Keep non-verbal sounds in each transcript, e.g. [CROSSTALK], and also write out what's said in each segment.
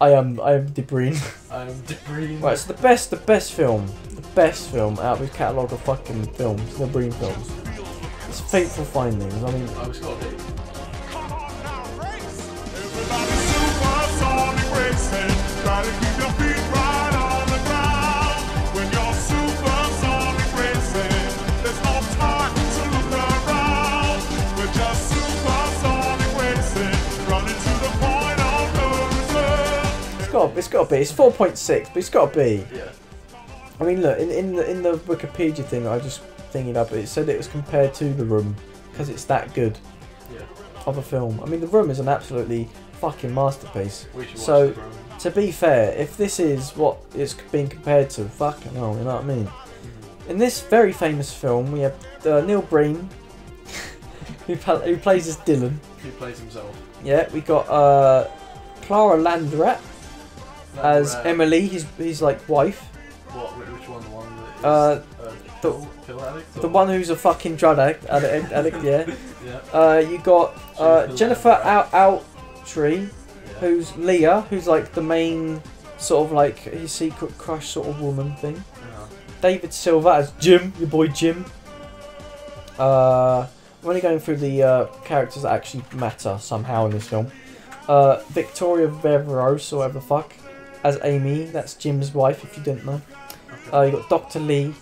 I am I am De Bruyne. [LAUGHS] I'm debris. right, so the best the best film, the best film out of his catalogue of fucking films, the Breen films. It's Fateful Findings. I mean, oh, I was got it. Come on now, race. Everybody supersonic racing. Got it's got to be. It's four point six, but it's got to be. Yeah. I mean, look in in the in the Wikipedia thing, I just thinking up. It said it was compared to The Room because it's that good Yeah. of a film. I mean, The Room is an absolutely fucking masterpiece. So- To be fair, if this is what it's being compared to, fucking hell, you know what I mean? In this very famous film, we have uh, Neil Breen, [LAUGHS] who, pl- who plays as Dylan. Who plays himself. Yeah, we got uh, Clara Landrat as Emily, his his like wife, What? Which one? The one that is Uh, uh, the- pill, pill addict. the one who's a fucking drug addict. addict, [LAUGHS] addict yeah. Yeah. Uh, you got uh, Jennifer. Out Autry, yeah. who's Leah, who's like the main sort of like his secret crush sort of woman thing. Yeah. David Silver as Jim, your boy Jim. Uh, I'm only going through the uh, characters that actually matter somehow in this film. Uh, Victoria Veveros, or whatever the fuck, as Amy. That's Jim's wife, if you didn't know. Uh, you got Dr. Lee,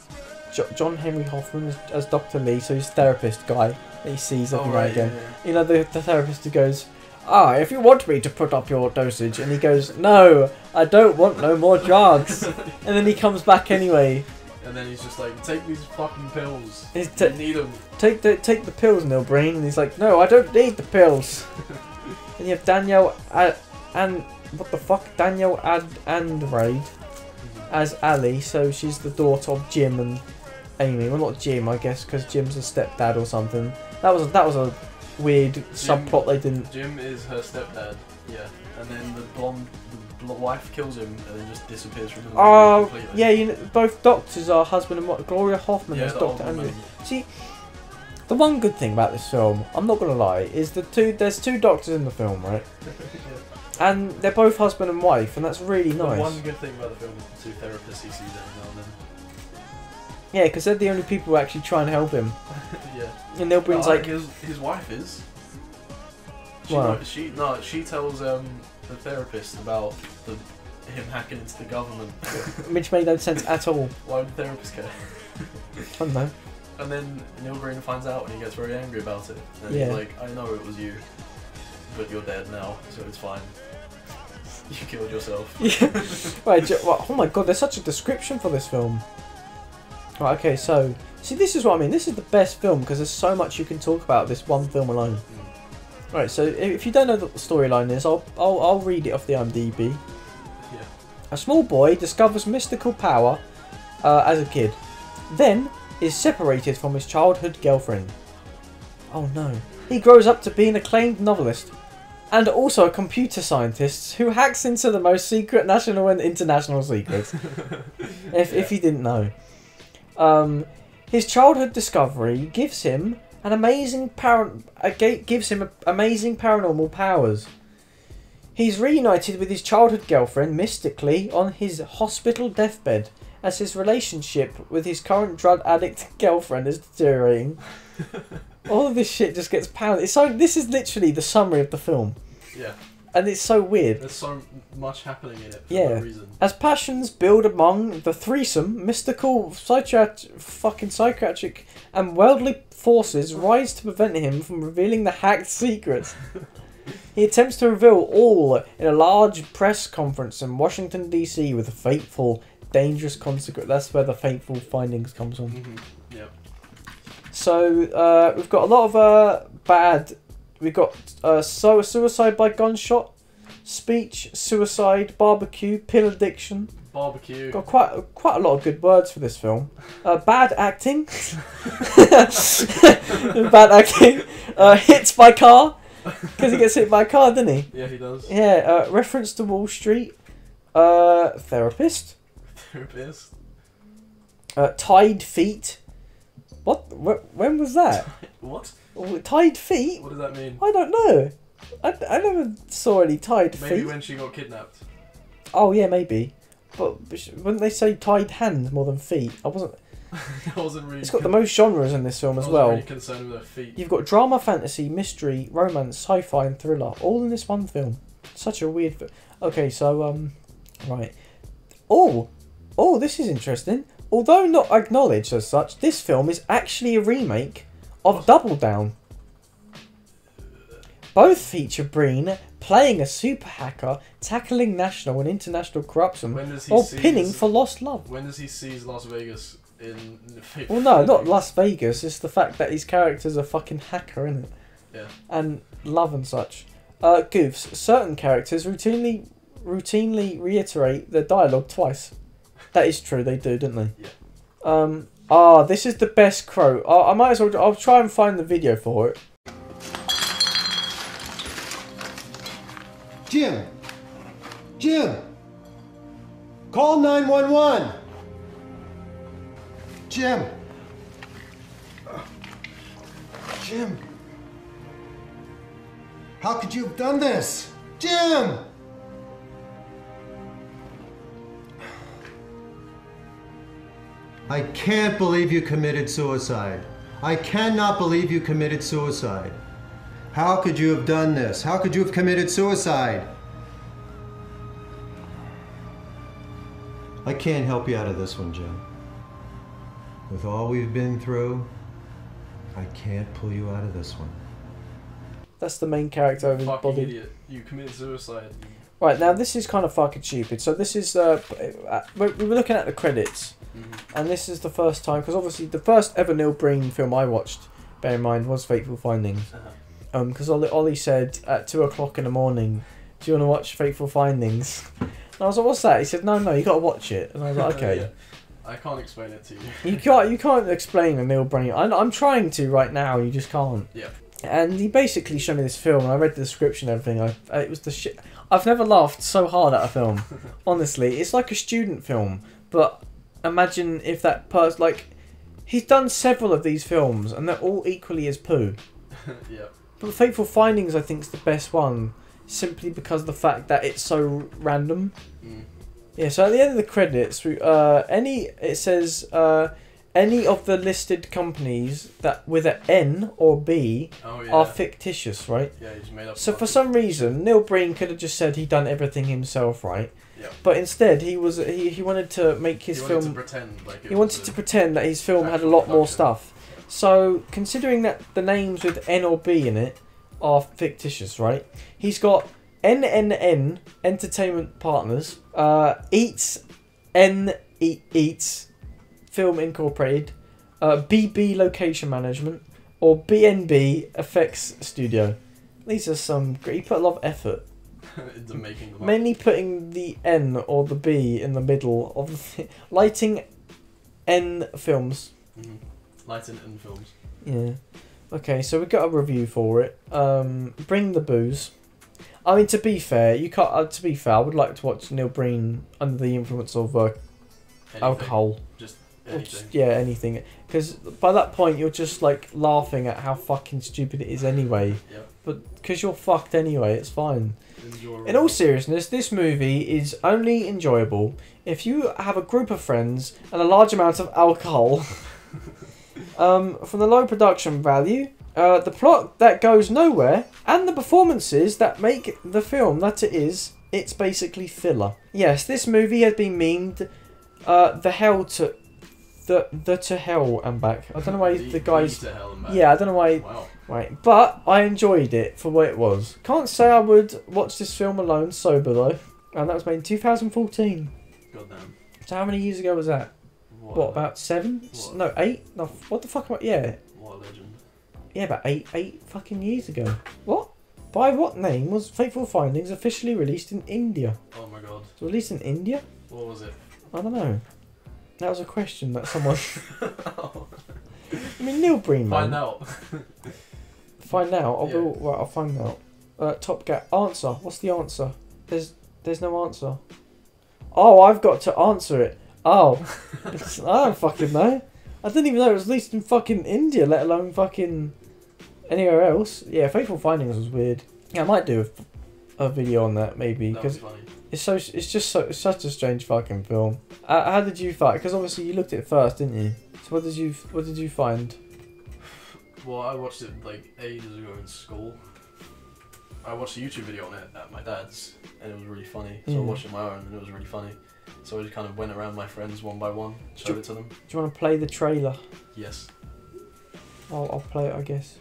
jo- John Henry Hoffman as, as Dr. Lee, so he's therapist guy that he sees every oh, now right, again. yeah, yeah. You know, the, the therapist who goes, Ah, if you want me to put up your dosage, and he goes, No, I don't want no more drugs. [LAUGHS] and then he comes back anyway. And then he's just like, take these fucking pills. He's You t- need them. take the take the pills, Neil Breen. And he's like, No, I don't need the pills. [LAUGHS] and you have Danielle Ad, and what the fuck, Danielle Ad Andrade mm-hmm. as Ali. So she's the daughter of Jim and Amy. Well, not Jim, I guess, because Jim's a stepdad or something. That was a, that was a weird subplot they didn't. Jim is her stepdad. Yeah. And then the blonde, the wife kills him and then just disappears from the movie Oh, completely. yeah, you know, both doctors are husband and wife. Gloria Hoffman Yeah, the Doctor Andrew. See, the one good thing about this film, I'm not gonna lie, is the two. There's two doctors in the film, right? [LAUGHS] [LAUGHS] Yeah. And they're both husband and wife, and that's really The nice. one good thing about the film is the two therapists he sees every now and then. Yeah, because they're the only people who actually try and help him. [LAUGHS] yeah. And Neil Breen's Oh, like, his, his wife is. She, Wow. know- she no, she tells um the therapist about the him hacking into the government. [LAUGHS] which made no sense at all. Why would the therapist care? I don't know. And then Neil Breen finds out and he gets very angry about it. And Yeah. he's like, I know it was you, but you're dead now, so it's fine. [LAUGHS] You killed yourself. [LAUGHS] Yeah. well, oh my god, there's such a description for this film. Right, okay, so see, this is what I mean. This is the best film because there's so much you can talk about this one film alone. Right, so if if you don't know what the storyline is, I'll, I'll I'll read it off the IMDb. Yeah. A small boy discovers mystical power uh, as a kid, then is separated from his childhood girlfriend. Oh no. He grows up to be an acclaimed novelist and also a computer scientist who hacks into the most secret national and international secrets. [LAUGHS] if, if you didn't know. Um, his childhood discovery gives him an amazing par- gives him amazing paranormal powers. He's reunited with his childhood girlfriend mystically on his hospital deathbed as his relationship with his current drug addict [LAUGHS] girlfriend is deteriorating. [LAUGHS] All of this shit just gets pounded. It's so this is literally the summary of the film, Yeah. and it's so weird. There's so much happening in it for Yeah. no reason. As passions build among the threesome, mystical, psychiatric, fucking psychiatric, and worldly forces rise to prevent him from revealing the hacked secrets. [LAUGHS] he attempts to reveal all in a large press conference in Washington D.C. with a fateful, dangerous consequence. That's where the fateful findings comes from. hmm Yep. So uh, we've got a lot of uh, bad. We've got uh, so suicide by gunshot, speech, suicide, barbecue, pill addiction. Barbecue. Got quite quite a lot of good words for this film. Uh, bad acting. [LAUGHS] bad acting. Uh, hits by car [LAUGHS] because he gets hit by a car, doesn't he? Yeah, he does. Yeah. Uh, reference to Wall Street. Uh, therapist. Therapist. Uh, tied feet. What? Wh- when was that? [LAUGHS] What? Oh, Tied feet? What does that mean? I don't know. I, I never saw any tied Maybe feet. Maybe when she got kidnapped. Oh yeah, maybe. But, but wouldn't they say tied hands more than feet? I wasn't. [LAUGHS] I wasn't really. It's got the most genres in this film as well. Really concerned with their feet. You've got drama, fantasy, mystery, romance, sci-fi, and thriller, all in this one film. Such a weird. Fi- okay, so um, right. Oh, oh, this is interesting. Although not acknowledged as such, this film is actually a remake of Double Down. Both feature Breen playing a super hacker, tackling national and international corruption, When does he or pinning for lost love. When does he seize Las Vegas in? [LAUGHS] Well, no, not Las Vegas. It's the fact that his character's a fucking hacker, isn't it? Yeah. And love and such. Uh, goofs. Certain characters routinely routinely reiterate their dialogue twice. That is true. They do, don't they? Yeah. Um. Ah, this is the best quote. I, I might as well. I'll try and find the video for it. Jim! Jim! Call 911! Jim! Jim! How could you have done this? Jim! I can't believe you committed suicide. I cannot believe you committed suicide. How could you have done this? How could you have committed suicide? I can't help you out of this one, Jim. With all we've been through, I can't pull you out of this one. That's the main character of his Fucking body. idiot! You committed suicide. You- Right now, this is kind of fucking stupid. So this is uh, uh, we we were looking at the credits. Mhm. And this is the first time, because obviously the first ever Neil Breen film I watched, bear in mind, was Fateful Findings. Uh-huh. Um, because Ollie, Ollie said at two o'clock in the morning, "Do you want to watch Fateful Findings?" And I was like, "What's that?" He said, "No, no, you got to watch it." And I was like, [LAUGHS] "Okay." Yeah. I can't explain it to you. You [LAUGHS] can't, you can't explain a Neil Breen. I'm, I'm trying to right now. You just can't. Yeah. And he basically showed me this film, and I read the description and everything. I, it was the shit. I've never laughed so hard at a film. [LAUGHS] Honestly, it's like a student film, but imagine if that person like he's done several of these films, and they're all equally as poo. [LAUGHS] yeah. But Fateful Findings, I think, is the best one, simply because of the fact that it's so random. Mm. Yeah. So at the end of the credits, we, uh, any it says uh, any of the listed companies that with an N or B Oh yeah. are fictitious, right? yeah, he just made up. So for some reason, Neil Breen could have just said he'd done everything himself, right? Yeah. But instead, he was he, he wanted to make his he wanted film. to pretend like he wanted to pretend that his film had a lot more stuff. So considering that the names with N or B in it are fictitious, right? He's got NNN Entertainment Partners, uh, Eats N E- Eats Film Incorporated, uh, BB Location Management, or BNB Effects Studio. These are some great. He put a lot of effort. [LAUGHS] into making them. up. Mainly putting the N or the B in the middle of the lighting N films. Mhm. Lighting in films. Yeah. Okay, so we've got a review for it. Um, bring the booze. I mean, to be fair, you can't. Uh, to be fair, I would like to watch Neil Breen under the influence of uh, alcohol. Just anything. just, yeah, anything. Because by that point, you're just like laughing at how fucking stupid it is anyway. Yep. But because you're fucked anyway, it's fine. Enjoy In all seriousness, this movie is only enjoyable if you have a group of friends and a large amount of alcohol. [LAUGHS] um, from the low production value, uh, the plot that goes nowhere, and the performances that make the film that it is, it's basically filler. Yes, this movie has been memed uh, the hell to the the to hell and back. I don't know why the guys. to hell and back. Yeah, I don't know why Wow. Right, but I enjoyed it for what it was. Can't say I would watch this film alone sober though. And that was made in 2014. Goddamn. So how many years ago was that? What, What, about seven? What? No, eight? No, what the fuck? Am I- yeah, What a legend. yeah, about eight, eight fucking years ago. What? By what name was Fateful Findings officially released in India? Oh my god. Was released in India? What was it? I don't know. That was a question that someone. [LAUGHS] I mean, Neil Breen. Find out. [LAUGHS] Find out. I Yeah. will. Well, I'll find out. Uh, top Gat. Answer. What's the answer? There's there's no answer. Oh, I've got to answer it. Oh, [LAUGHS] I don't fucking know. I didn't even know it was released in fucking India, let alone fucking anywhere else. Yeah, Faithful Findings was weird. Yeah, I might do a, a video on that maybe because funny. It's so. It's just so. It's such a strange fucking film. Uh, how did you find? Because obviously you looked at it first, didn't you? So what did you? What did you find? Well, I watched it like ages ago in school. I watched a YouTube video on it at my dad's, and it was really funny. So I Mm. watched it on my own, and it was really funny. So I just kind of went around my friends one by one, showed it to them. Do you want to play the trailer? Yes. I'll, I'll play it, I guess.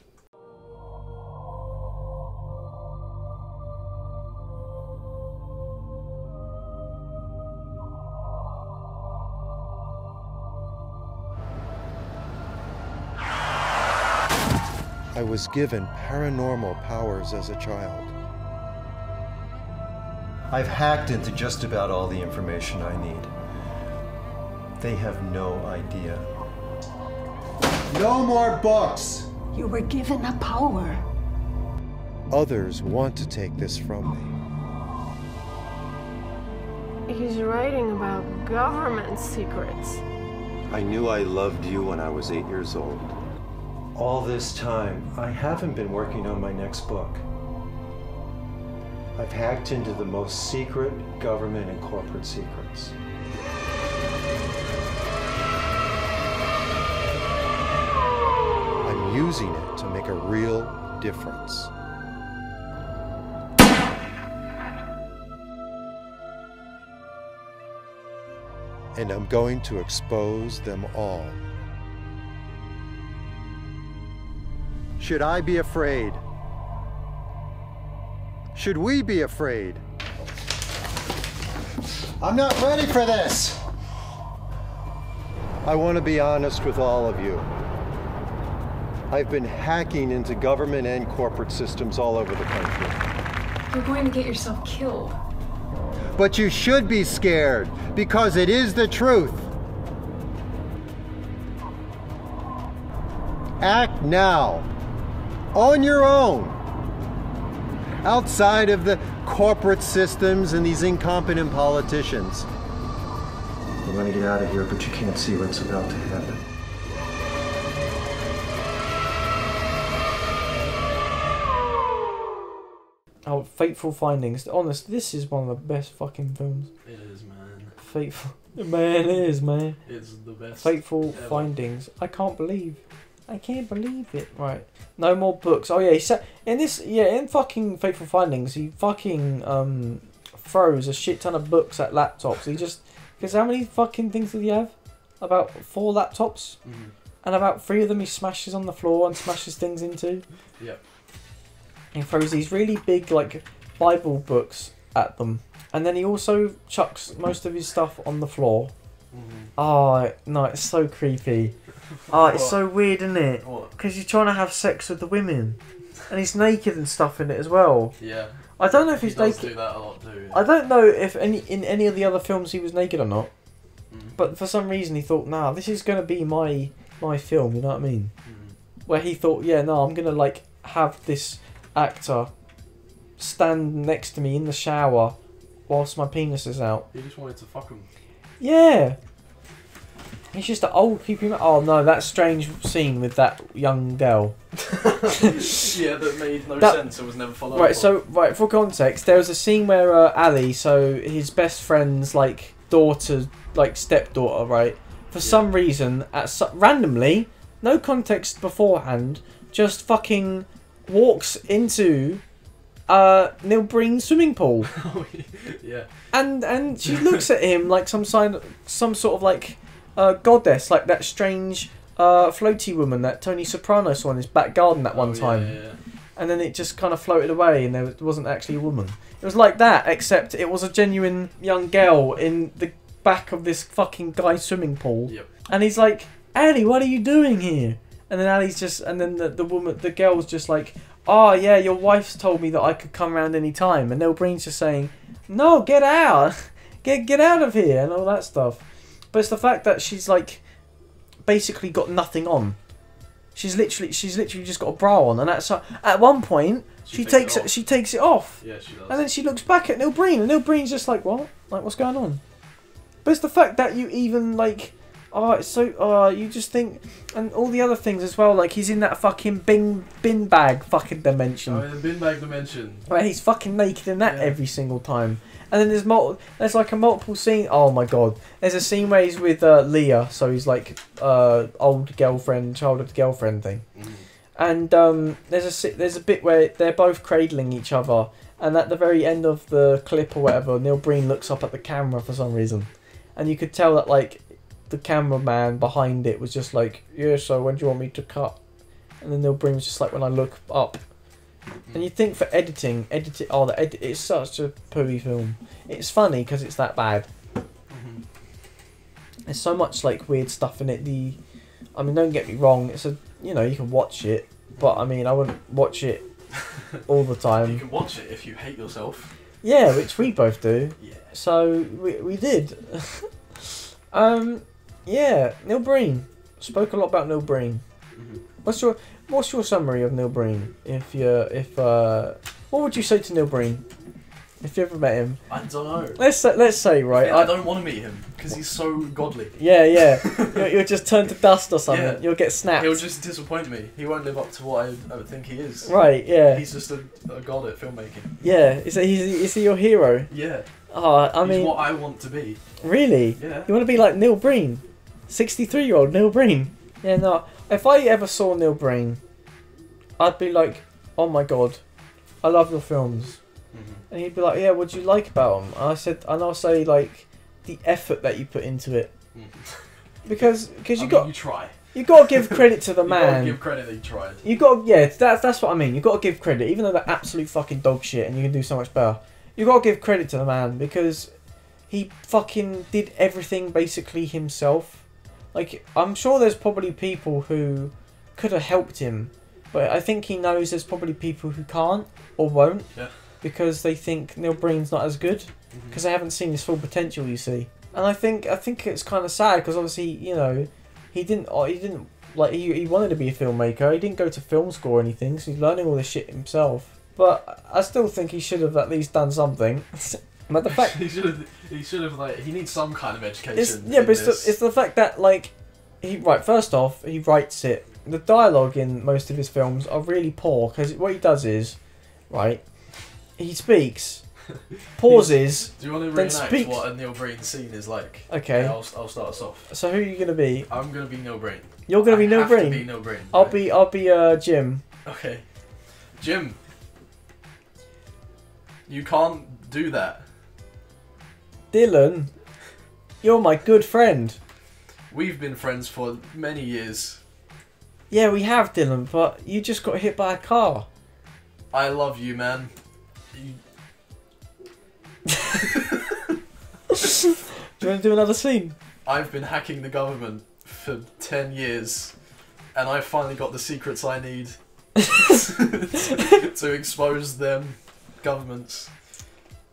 Was given paranormal powers as a child. I've hacked into just about all the information I need. They have no idea. No more books! You were given a power. Others want to take this from me. He's writing about government secrets. I knew I loved you when I was eight years old. All this time, I haven't been working on my next book. I've hacked into the most secret government and corporate secrets. I'm using it to make a real difference. And I'm going to expose them all. Should I be afraid? Should we be afraid? I'm not ready for this! I want to be honest with all of you. I've been hacking into government and corporate systems all over the country. You're going to get yourself killed. But you should be scared because it is the truth. Act now, on your own, outside of the corporate systems and these incompetent politicians. I'm going to get out of here, but you can't see what's about to happen. Oh, Fateful Findings. Honest, this is one of the best fucking films. It is, man. Fateful. Man, it is, man. It's the best. Fateful ever. Findings. I can't believe. I can't believe it. Right. No more books. Oh yeah, he said in this. Yeah, in fucking Fateful Findings, he fucking um throws a shit ton of books at laptops. He just because how many fucking things did he have? About four laptops, Mhm. and about three of them he smashes on the floor and smashes things into. Yep. He throws these really big like Bible books at them, and then he also chucks most of his stuff on the floor. Mhm. Oh no, it's so creepy. Oh, it's so weird, isn't it? What? Because you're trying to have sex with the women, and he's naked and stuff in it as well. Yeah. I don't know if He he's does naked. do that a lot too. I don't know if any in any of the other films he was naked or not. Mhm. But for some reason he thought, nah, this is gonna be my my film. You know what I mean? Mhm. Where he thought, yeah, no, I'm gonna like have this actor stand next to me in the shower whilst my penis is out. He just wanted to fuck him. Yeah. He's just an old creepy man. Oh no, that strange scene with that young girl. [LAUGHS] yeah, that made no That- sense. It was never followed. Right, up. so right for context, there was a scene where uh, Ali, so his best friend's like daughter, like stepdaughter, right? For some reason, at su- randomly, no context beforehand, just fucking walks into uh Neil Breen's swimming pool, [LAUGHS] yeah. and and she looks at him like some sign, some sort of like uh, goddess, like that strange uh floaty woman that Tony Soprano saw in his back garden that one Oh, time Yeah, yeah. and then it just kind of floated away and there wasn't actually a woman. It was like that, except it was a genuine young girl in the back of this fucking guy's swimming pool. Yep. And he's like, Ali, what are you doing here? And then Ali's just, and then the, the woman, the girl girl's just like, oh yeah, your wife's told me that I could come round any time. And Neil Breen's just saying, no, get out, [LAUGHS] get get out of here, and all that stuff. But it's the fact that she's like, basically got nothing on. She's literally, she's literally just got a bra on, and at at one point she, She takes takes it she takes it off, Yeah, she does. and then she looks back at Neil Breen, and Neil Breen's just like, what? Like, what's going on? But it's the fact that you even like, oh, it's so, oh, you just think, and all the other things as well. Like he's in that fucking bin bin bag fucking dimension oh, the bin bag dimension. where he's fucking naked in that Yeah. every single time. And then there's multiple. There's like a multiple scene. Oh my god! There's a scene where he's with uh, Leah, so he's like uh, old girlfriend, childhood girlfriend thing. Mm. And um, there's a there's a bit where they're both cradling each other, and at the very end of the clip or whatever, Neil Breen looks up at the camera for some reason, and you could tell that like the cameraman behind it was just like, yeah, so when do you want me to cut? And then Neil Breen was just like, when I look up. And you think for editing, edit editing, oh, the edit, it's such a pooey film. It's funny because it's that bad. Mhm. There's so much like weird stuff in it. The, I mean, don't get me wrong. It's a, you know, you can watch it, but I mean, I wouldn't watch it [LAUGHS] all the time. You can watch it if you hate yourself. Yeah, which we both do. Yeah. So we we did. [LAUGHS] um, yeah, Neil Breen spoke a lot about Neil Breen. Mhm. What's your What's your summary of Neil Breen? If you if uh, what would you say to Neil Breen if you ever met him? I don't know. Let's say, let's say right. I, I, don't want to meet him because he's so godly. yeah, yeah. [LAUGHS] you'll, just turn to dust or something. Yeah. You'll get snapped. He'll just disappoint me. He won't live up to what I, I would think he is. Right. Yeah. He's just a, a god at filmmaking. Yeah. Is he is he your hero? Yeah. Oh, I he's mean, what I want to be. really? Yeah. You want to be like Neil Breen, sixty-three-year-old Neil Breen? Yeah. No. If I ever saw Neil Breen, I'd be like, oh my god, I love your films. Mhm. And he'd be like, yeah, what do you like about them? And I said, and I'll say like the effort that you put into it, Mhm. because because I you mean, got you try. you got to give [LAUGHS] credit to the man. You gotta give credit that he tried. You got yeah, that's that's what I mean. You got to give credit, even though they're absolute fucking dog shit, and you can do so much better. You got to give credit to the man because he fucking did everything basically himself. Like I'm sure there's probably people who could have helped him, but I think he knows there's probably people who can't or won't Yeah. because they think Neil Breen's not as good mm-hmm. because they haven't seen his full potential. You see, and I think I think it's kind of sad because obviously you know he didn't oh, he didn't like he, he wanted to be a filmmaker. He didn't go to film school or anything, so he's learning all this shit himself. But I still think he should have at least done something. [LAUGHS] but the fact [LAUGHS] he should have. He should have like. He needs some kind of education. it's yeah, but it's the, it's the fact that like he right first off he writes it. The dialogue in most of his films are really poor because what he does is right he speaks, [LAUGHS] pauses. Do you want to reenact speaks- what a Neil Breen scene is like? Okay, Yeah, I'll, I'll start us off. so who are you gonna be? I'm gonna be Neil Breen. You're gonna be I Neil have to be Neil Breen. I'll right? be I'll be uh Jim. Okay. Jim. You can't do that. Dylan, you're my good friend. We've been friends for many years. Yeah, we have Dylan, but you just got hit by a car. I love you, man. You, [LAUGHS] Do you want to do another scene? I've been hacking the government for 10 years, and I finally got the secrets I need [LAUGHS] [LAUGHS] to expose them governments.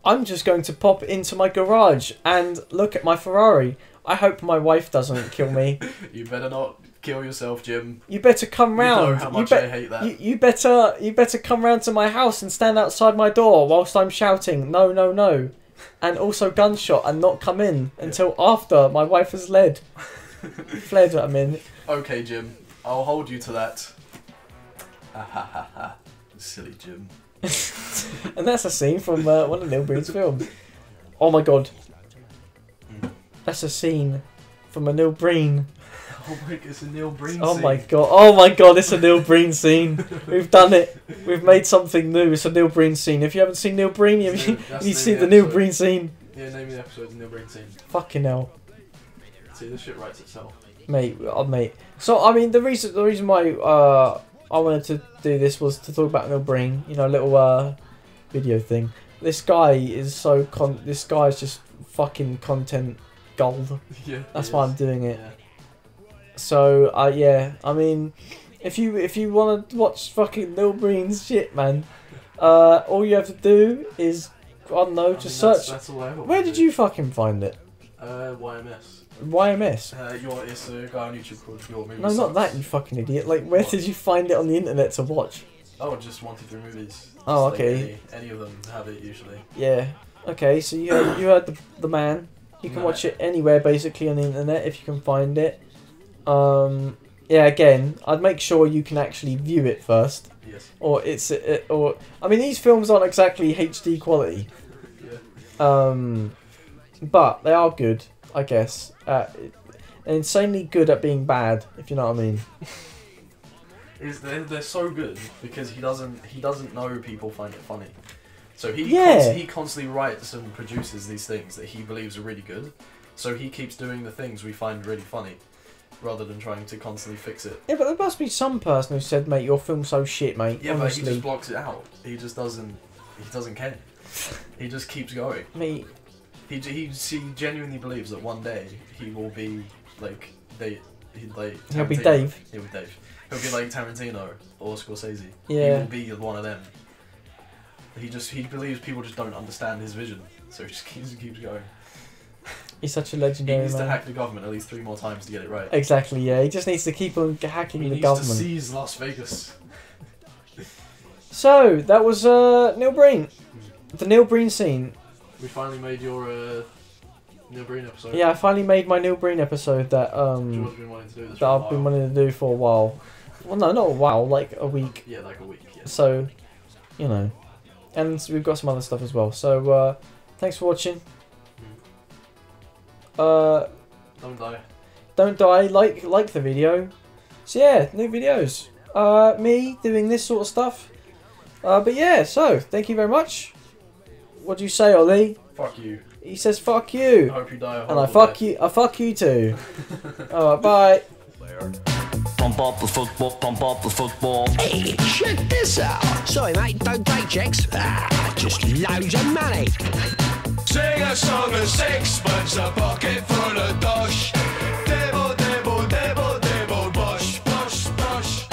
I'm just going to pop into my garage and look at my Ferrari. I hope my wife doesn't kill me. [LAUGHS] You better not kill yourself, Jim. You better come You round. know how much you, I hate that. you, you better you better come round to my house and stand outside my door whilst I'm shouting no no no, [LAUGHS] and also gunshot and not come in until after my wife has led. [LAUGHS] fled. I mean, Okay, Jim. I'll hold you to that. Ha ha ha ha. Silly Jim. [LAUGHS] and that's a scene from uh, one of Neil Breen's films. Oh my god, that's a scene from a Neil Breen. [LAUGHS] Oh my, it's a Neil Breen Oh scene. my god! Oh my god! It's a Neil Breen scene. We've done it. We've made something new. It's a Neil Breen scene. If you haven't seen Neil Breen, you, you, you see the the Neil. Breen scene. Yeah, name of the episode is Neil Breen scene. Fucking hell, See, this shit writes itself. mate. Oh, mate. So I mean, the reason the reason why uh I wanted to do this was to talk about Neil Breen. You know, little uh video thing. This guy is so con. This guy is just fucking content gold. [LAUGHS] yeah. That's why. I'm doing it. Yeah. So uh, yeah, I mean, if you if you want to watch fucking Neil Breen's shit, man, uh, all you have to do is I don't know, I just mean, search. That's all I Where did to you fucking find it? do. Uh, YMS. YMS. Uh, your, it's a guy on YouTube called Your Movie No, not that you fucking idiot. Like, where did you find it on the internet to watch? Oh, just one, two, three movies. Oh, Just like okay. any, any of them have it usually. Yeah. Okay, so you heard, you heard the the man. You can No. watch it anywhere basically on the internet if you can find it. Um. Yeah. Again, I'd make sure you can actually view it first. Yes. or it's it, or I mean these films aren't exactly HD quality. Yeah. Um, but they are good, I guess. Uh, insanely good at being bad, if you know what I mean. [LAUGHS] Is they're, they're so good because he doesn't he doesn't know people find it funny. So he Yeah. const- he constantly writes and produces these things that he believes are really good. So he keeps doing the things we find really funny, rather than trying to constantly fix it. Yeah, but there must be some person who said, "Mate, your film's so shit, mate." Yeah, but he just blocks it out. He just doesn't he doesn't care. He just keeps going. mate. He he, he genuinely believes that one day he will be like they he like He'll be Dave. He'll be Dave. He'll be like Tarantino or Scorsese. Yeah. He will be one of them. He just he believes people just don't understand his vision, so he just keeps keeps going. He's such a legendary. He needs to hack the government at least three more times to get it right. Exactly. Yeah, he just needs to keep on hacking He the needs to government. seize Las Vegas. So that was uh, Neil Breen, the Neil Breen scene. We finally made your uh, Neil Breen episode. Yeah, I finally made my Neil Breen episode that um George's been wanting to do this that for a I've been while. wanting to do for a while. Well, no, not a while, like a week. Yeah, like a week. Yeah. So, you know, and we've got some other stuff as well. So, uh, thanks for watching. Uh, Don't die. don't die. Like like the video. So yeah, new videos. Uh, me doing this sort of stuff. Uh, but yeah, so thank you very much. What do you say, Ollie? Fuck you. He says, fuck you. I hope you die And I fuck death. you. I fuck you too. [LAUGHS] Alright, bye. Pump up the football, pump up the football. Hey, check this out. Sorry, mate, don't take checks. Ah, just loads of money. Sing a song of sixpence, a pocket full of dosh. Dibble, dibble, dibble, dibble, bosh, bosh, bosh.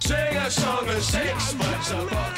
Sing a song of sixpence, a pocket